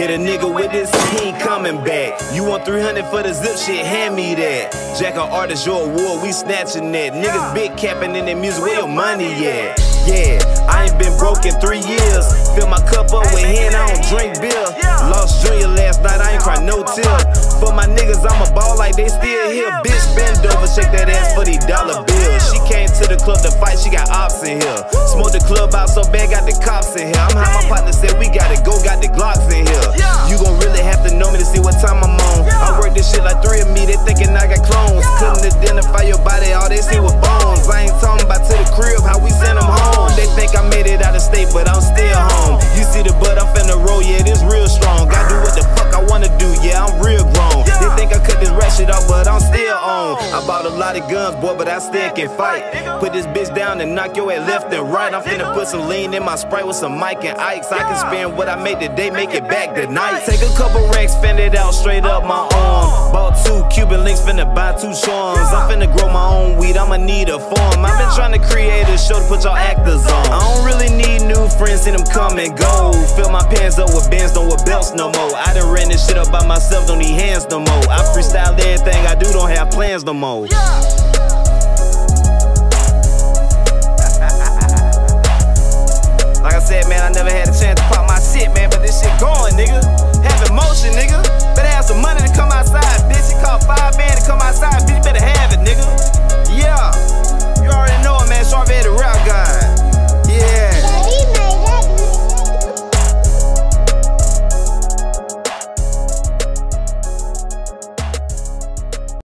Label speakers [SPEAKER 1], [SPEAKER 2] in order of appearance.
[SPEAKER 1] Hit a nigga with this, he ain't coming back. You want 300 for the zip shit, hand me that. Jack an artist, your award, we snatching that. Niggas big capping in their music, where your money at? Yeah, I ain't been broke in three years. Fill my cup up with hen, I don't drink beer. Lost Junior last night, I ain't cry no tear. For my niggas, I'm a ball like they still here. Bitch, bend over, shake that ass for these dollar bills. She came to the club to fight, she got ops in here. Smoke the club out so bad, got the cops in here. I'm high, my partner said we gotta go, got the Glocks in here. A lot of guns, boy, but I still can fight. Put this bitch down and knock your head left and right. I'm finna put some lean in my sprite with some Mike and Ike's. I can spend what I made today, make it back tonight. Take a couple racks, spend it out straight up my arm. Bought two Cuban links, finna buy two charms. I'm finna grow my own weed, I'ma need a farm. I've been trying to create a show to put y'all actors on. I don't really need new friends, see them come and go. Fill my pants up with bands, don't with belts no more. I done ran this shit up by myself, don't need hands no more. I freestyle everything I do, plans no more. Like I said, man, I never had a chance to pop my shit, man, but this shit going, nigga.